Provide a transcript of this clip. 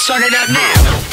Start it up now.